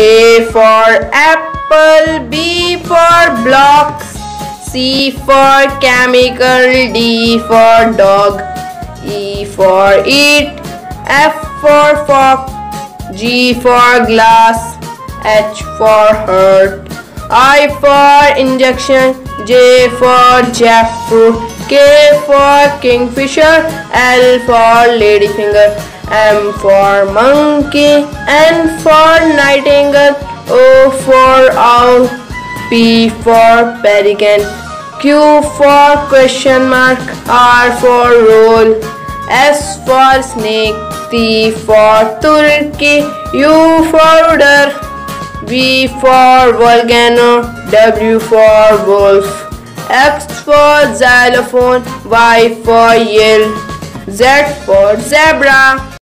A for apple, B for blocks, C for chemical, D for dog, E for eat, F for fox, G for glass, H for hurt, I for injection, J for jackfruit, K for kingfisher, L for ladyfinger. M for monkey, N for nightingale, O for owl, P for pelican, Q for question mark, R for roll, S for snake, T for turkey, U for udder, V for volcano, W for wolf, X for xylophone, Y for yell, Z for zebra.